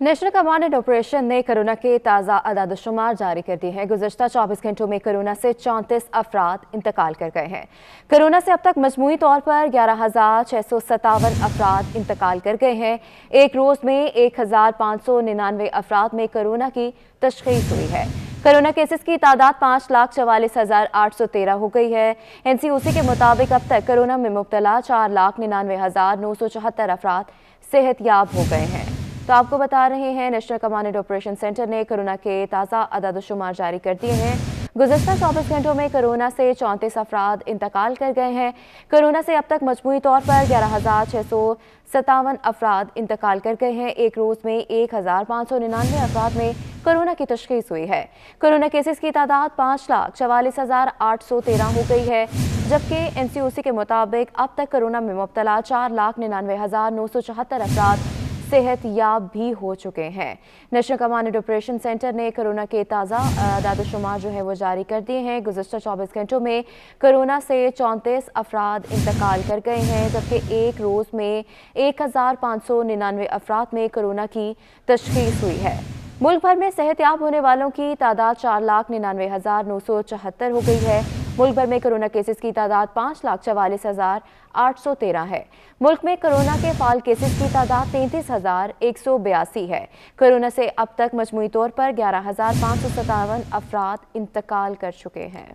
National command and operation ने corona के ताज़ा अदादशुमार जारी कर दिए हैं। गुजशत 24 घंटों में कोरोना से चौंतीस अफराद इंतकाल कर गए हैं। कोरोना से अब तक मजमू तौर पर ग्यारह हज़ार छः सौ सतावन अफराद इंतकाल कर गए हैं। एक रोज़ में एक हज़ार पाँच सौ निन्यानवे अफराद में कोरोना की तशखीस हुई है। कोरोना केसेस की तादाद पाँच लाख चवालीस हज़ार आठ सौ तेरह हो गई है। एनसीओसी के मुताबिक अब तक कोरोना में मुबतला चार लाख निन्यानवे हज़ार नौ सौ चौहत्तर अफराद सेहतियाब हो गए हैं। तो आपको बता रहे हैं, नेशनल कमांड ऑपरेशन सेंटर ने कोरोना के ताज़ा अदादशुमार जारी कर दिए हैं। गुजशत चौबीस घंटों में कोरोना से चौंतीस अफराद इंतकाल कर गए हैं। कोरोना से अब तक मजमू तौर पर ग्यारह हज़ार छः सौ सतावन अफराद इंतकाल कर गए हैं। एक रोज़ में एक हज़ार पाँच सौ निन्यानवे अफराद में कोरोना की तशखीस हुई है। कोरोना केसेस की तादाद पाँच लाख चवालीस हज़ार आठ सौ तेरह हो गई है, जबकि एन सी ओ सी के मुताबिक अब तक कोरोना में मुबतला चार लाख निन्यानवे हज़ार नौ सौ चौहत्तर अफराद सेहत याब भी हो चुके हैं। नेशनल कमांड ऑपरेशन सेंटर ने कोरोना के ताज़ा दादोशुमार जो है वो जारी कर दिए हैं। गुजशत चौबीस घंटों में कोरोना से चौंतीस अफराद इंतकाल कर गए हैं, जबकि एक रोज़ में एक हज़ार पाँच सौ निन्यानवे अफराद में कोरोना की तशखीस हुई है। मुल्क भर में सेहतियाब होने वालों की तादाद चार लाख निन्यानवे हज़ार नौ सौ चौहत्तर हो गई है। मुल्क भर में कोरोना केसेस की तादाद पाँच लाख चवालीस हज़ार आठ सौ तेरह है। मुल्क में कोरोना के फाल केसेस की तादाद तैंतीस हज़ार एक सौ बयासी है। कोरोना से अब तक मजमू तौर पर ग्यारह हज़ार पाँच सौ सतावन अफराद इंतकाल कर चुके हैं।